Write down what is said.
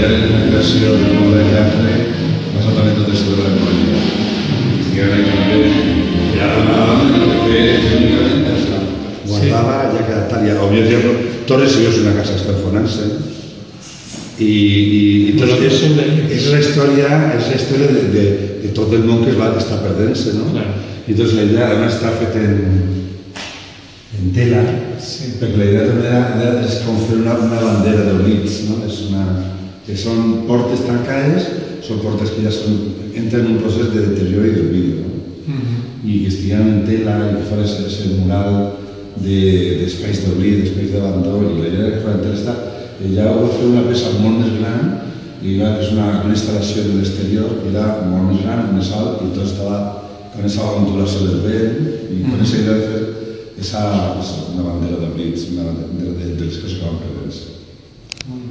Que treballar en la creació de passa també tot això de la. I ara també, i ara fer únicament és la Guardava, ja que tal, ja, òbviament, Torres i jo és una casa estelfonant-se, i, i, i tot és, és la història, és la història de, de, de tot el món que es va estar perdent-se, no? Clar. I doncs la idea, además, està fet en, en tela, Sí. perquè la idea també era, era és com fer una, una bandera d'Olits, no? És una, que són portes tancades, són portes que ja són, entren en un procés de deterioro i d'olvido, no? Mhm. i que estiguin en tela i que fos ese mural de- d'espais d'oblit, d'espais d'abandó, i la idea que fa en tela està, eh, ja ho va fer una peça molt més gran, i va, és una, una instal·lació de l'exterior, i era molt més gran, més alt, i tot estava con esa ondulació del vent, i con esa idea de fer esa, una bandera d'oblits, una bandera de, de, de les coses que van. Molt bé.